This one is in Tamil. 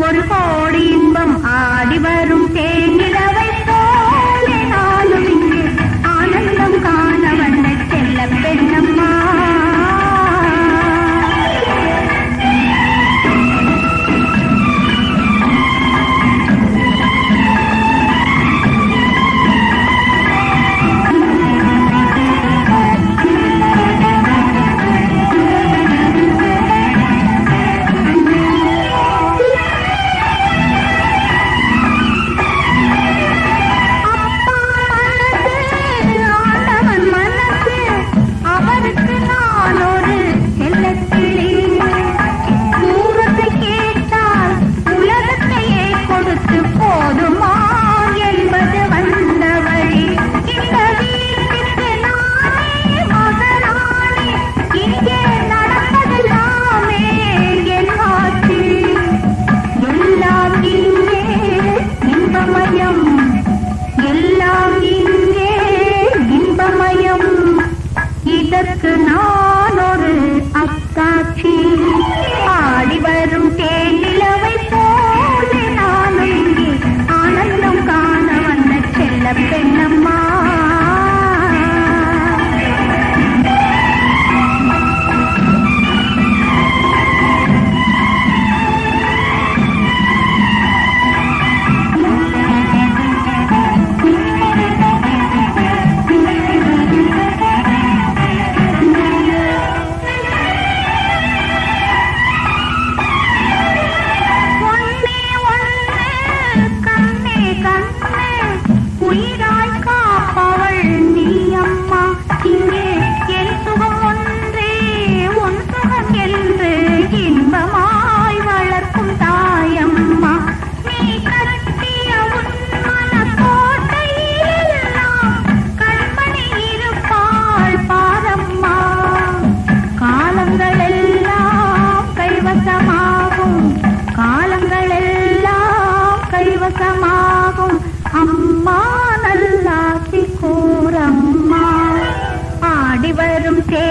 ஒரு கோடி இன்பம் ஆடி வரும் தேங்கிட வரும் தே